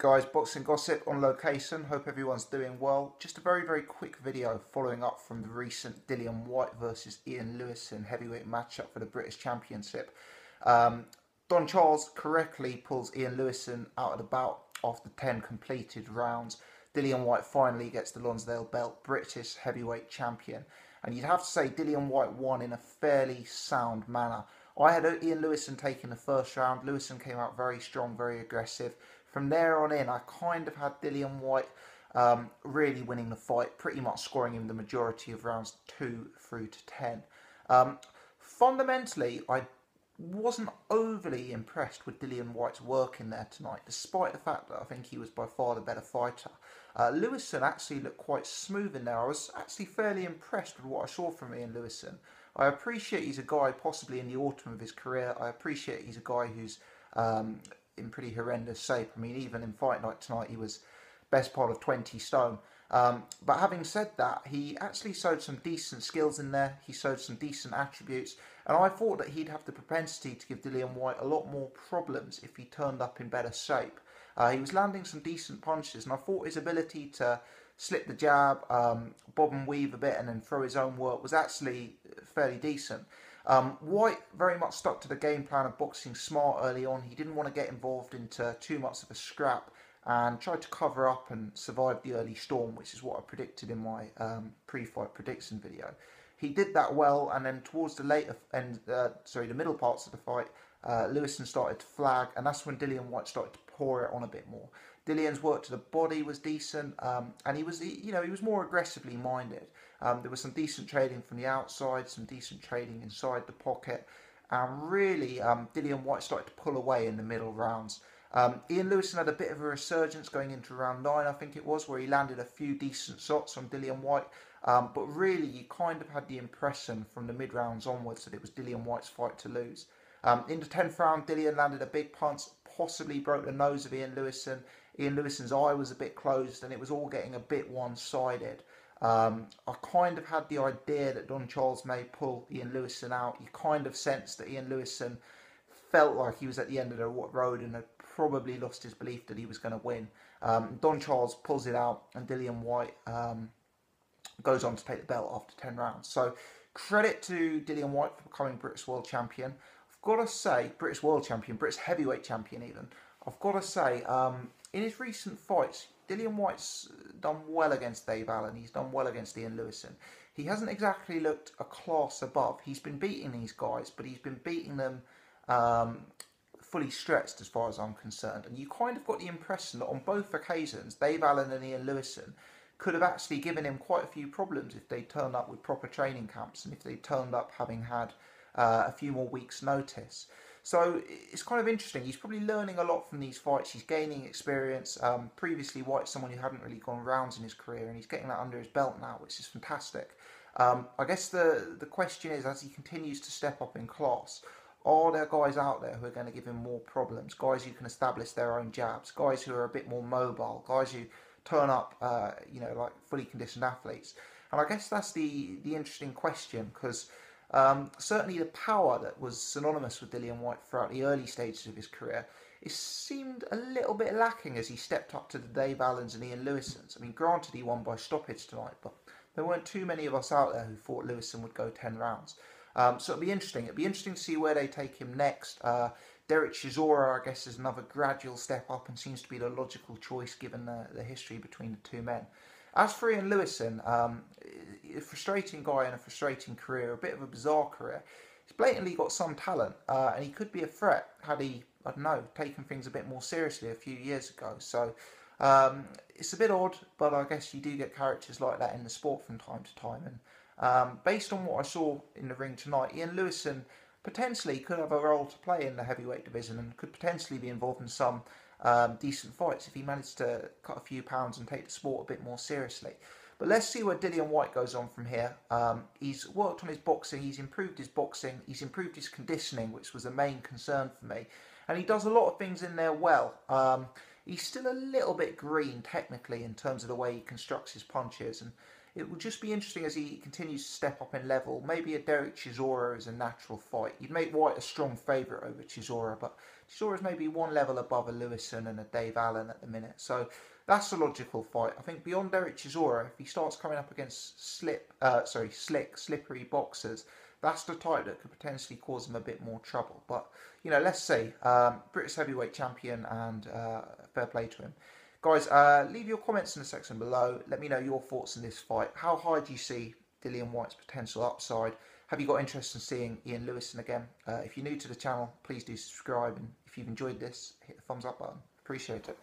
Guys, Boxing Gossip on location. Hope everyone's doing well. Just a very, very quick video following up from the recent Dillian Whyte versus Ian Lewis Lewison heavyweight matchup for the British Championship. Um, Don Charles correctly pulls Ian Lewison out of the bout after 10 completed rounds. Dillian Whyte finally gets the Lonsdale belt, British heavyweight champion. And you'd have to say Dillian Whyte won in a fairly sound manner. I had Ian Lewison taking the first round. Lewison came out very strong, very aggressive. From there on in, I kind of had Dillian Whyte um, really winning the fight, pretty much scoring him the majority of rounds 2 through to 10. Um, fundamentally, I wasn't overly impressed with Dillian Whyte's work in there tonight, despite the fact that I think he was by far the better fighter. Uh, Lewison actually looked quite smooth in there. I was actually fairly impressed with what I saw from Ian Lewison. I appreciate he's a guy possibly in the autumn of his career. I appreciate he's a guy who's um, in pretty horrendous shape. I mean, even in fight night tonight, he was best part of 20 stone. Um, but having said that, he actually showed some decent skills in there. He showed some decent attributes. And I thought that he'd have the propensity to give Dillian Whyte a lot more problems if he turned up in better shape. Uh, he was landing some decent punches, and I thought his ability to slip the jab, um, bob and weave a bit, and then throw his own work was actually fairly decent. Um, Whyte very much stuck to the game plan of boxing smart early on. He didn't want to get involved into too much of a scrap and tried to cover up and survive the early storm, which is what I predicted in my um, pre-fight prediction video. He did that well, and then towards the later end, uh, sorry, the middle parts of the fight, uh, Lewison started to flag, and that's when Dillian Whyte started to pour it on a bit more. Dillian's work to the body was decent, um, and he was, you know, he was more aggressively minded. Um, there was some decent trading from the outside, some decent trading inside the pocket, and really, um, Dillian Whyte started to pull away in the middle rounds. Um, Ian Lewison had a bit of a resurgence going into round nine, I think it was, where he landed a few decent shots on Dillian Whyte. Um, but really, you kind of had the impression from the mid rounds onwards that it was Dillian Whyte's fight to lose. Um, in the 10th round, Dillian landed a big punch, possibly broke the nose of Ian Lewison. Ian Lewison's eye was a bit closed and it was all getting a bit one-sided. Um, I kind of had the idea that Don Charles may pull Ian Lewison out. You kind of sensed that Ian Lewison felt like he was at the end of the road and had probably lost his belief that he was going to win. Um, Don Charles pulls it out and Dillian Whyte um, goes on to take the belt after 10 rounds. So credit to Dillian Whyte for becoming British World Champion. Got to say, British World Champion, British Heavyweight Champion even. I've got to say, um, in his recent fights, Dillian Whyte's done well against Dave Allen. He's done well against Ian Lewison. He hasn't exactly looked a class above. He's been beating these guys, but he's been beating them um, fully stretched as far as I'm concerned. And you kind of got the impression that on both occasions, Dave Allen and Ian Lewison could have actually given him quite a few problems if they turned up with proper training camps and if they turned up having had uh, a few more weeks' notice. So it's kind of interesting. He's probably learning a lot from these fights. He's gaining experience. Um, previously, Whyte's someone who hadn't really gone rounds in his career, and he's getting that under his belt now, which is fantastic. Um, I guess the the question is, as he continues to step up in class, are there guys out there who are going to give him more problems? Guys who can establish their own jabs, guys who are a bit more mobile, guys who turn up, uh, you know, like fully conditioned athletes. And I guess that's the the interesting question because um, certainly the power that was synonymous with Dillian Whyte throughout the early stages of his career, it seemed a little bit lacking as he stepped up to the Dave Allens and Ian Lewisons. I mean, granted he won by stoppage tonight, but there weren't too many of us out there who thought Lewison would go 10 rounds. Um, so it'll be interesting. It'll be interesting to see where they take him next. Uh, Derek Chisora, I guess, is another gradual step up and seems to be the logical choice given the, the history between the two men. As for Ian Lewison, um, a frustrating guy and a frustrating career, a bit of a bizarre career. He's blatantly got some talent, uh, and he could be a threat had he, I don't know, taken things a bit more seriously a few years ago. So um, it's a bit odd, but I guess you do get characters like that in the sport from time to time. And um, based on what I saw in the ring tonight, Ian Lewison potentially could have a role to play in the heavyweight division and could potentially be involved in some um, decent fights if he managed to cut a few pounds and take the sport a bit more seriously. But let's see where Dillian Whyte goes on from here. Um, he's worked on his boxing, he's improved his boxing, he's improved his conditioning, which was the main concern for me. And he does a lot of things in there well. Um, he's still a little bit green technically in terms of the way he constructs his punches. And it will just be interesting as he continues to step up in level. Maybe a Derek Chisora is a natural fight. You'd make Whyte a strong favourite over Chisora, but Chisora is maybe one level above a Lewison and a Dave Allen at the minute. So that's a logical fight. I think beyond Derek Chisora, if he starts coming up against slip, uh, sorry, slick, slippery boxers, that's the type that could potentially cause him a bit more trouble. But you know, let's see. Um, British heavyweight champion, and uh, fair play to him. Guys, uh, leave your comments in the section below. Let me know your thoughts on this fight. How high do you see Dillian Whyte's potential upside? Have you got interest in seeing Ian Lewison again? Uh, if you're new to the channel, please do subscribe. And if you've enjoyed this, hit the thumbs up button. Appreciate it.